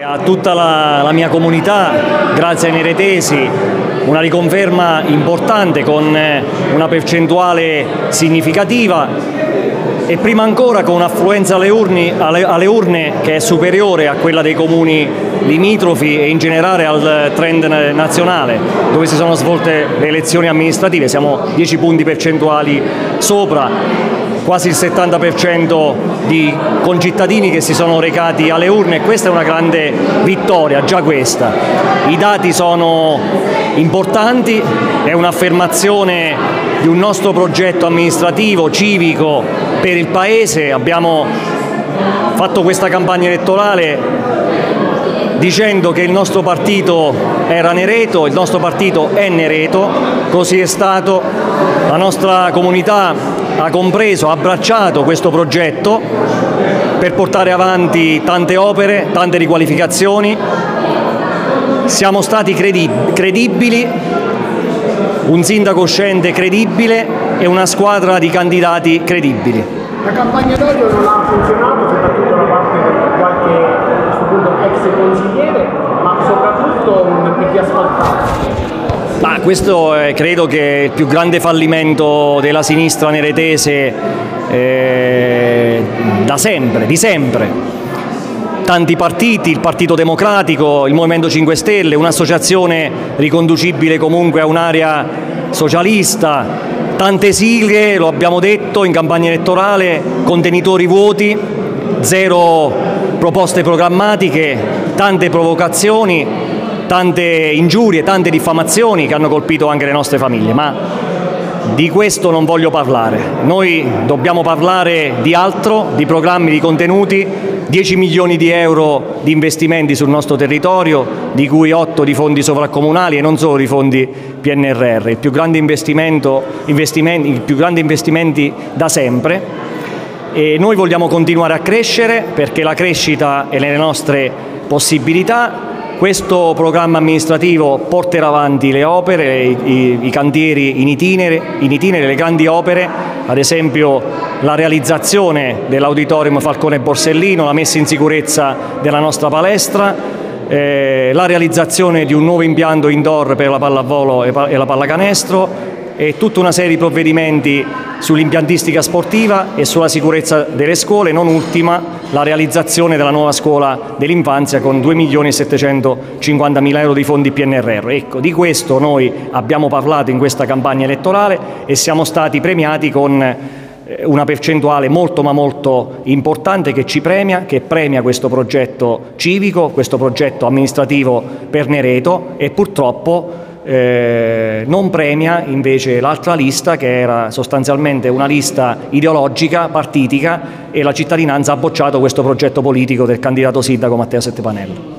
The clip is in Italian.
A tutta la, la, mia comunità, grazie ai neretesi, una riconferma importante con eh, una percentuale significativa e prima ancora con un'affluenza alle, alle, alle, urne che è superiore a quella dei comuni limitrofi e in generale al trend nazionale dove si sono svolte le elezioni amministrative, siamo 10 punti percentuali sopra quasi il 70% di concittadini che si sono recati alle urne e questa è una grande vittoria, già questa. I dati sono importanti, è un'affermazione di un nostro progetto amministrativo, civico per il Paese, abbiamo fatto questa campagna elettorale dicendo che il nostro partito era Nereto, il nostro partito è Nereto, così è stato, la nostra comunità ha compreso, ha abbracciato questo progetto per portare avanti tante opere, tante riqualificazioni. Siamo stati credibili, un sindaco uscente credibile e una squadra di candidati credibili. La campagna d'odio non ha funzionato, soprattutto da parte di qualche a questo punto ex consigliere, ma soprattutto un PD asfaltato. Ma questo è, credo che il più grande fallimento della sinistra neretese eh, da sempre, di sempre. Tanti partiti, il Partito Democratico, il Movimento 5 Stelle, un'associazione riconducibile comunque a un'area socialista, tante sigle, lo abbiamo detto in campagna elettorale, contenitori vuoti, zero proposte programmatiche, tante provocazioni tante ingiurie, tante diffamazioni che hanno colpito anche le nostre famiglie, ma di questo non voglio parlare. Noi dobbiamo parlare di altro, di programmi, di contenuti, 10 milioni di euro di investimenti sul nostro territorio, di cui 8 di fondi sovraccomunali e non solo di fondi PNRR, il più grande investimento, investimenti, più grandi investimenti da sempre. E noi vogliamo continuare a crescere perché la crescita è nelle nostre possibilità questo programma amministrativo porterà avanti le opere, i, i cantieri in itinere, in itinere, le grandi opere, ad esempio la realizzazione dell'auditorium Falcone Borsellino, la messa in sicurezza della nostra palestra, eh, la realizzazione di un nuovo impianto indoor per la pallavolo e la pallacanestro, e tutta una serie di provvedimenti sull'impiantistica sportiva e sulla sicurezza delle scuole, non ultima la realizzazione della nuova scuola dell'infanzia con 2 milioni e 750 mila euro di fondi PNRR. Ecco, di questo noi abbiamo parlato in questa campagna elettorale e siamo stati premiati con eh, una percentuale molto ma molto importante che ci premia, che premia questo progetto civico, questo progetto amministrativo per Nereto e purtroppo non premia invece l'altra lista che era sostanzialmente una lista ideologica, partitica e la cittadinanza ha bocciato questo progetto politico del candidato sindaco Matteo Settepanello.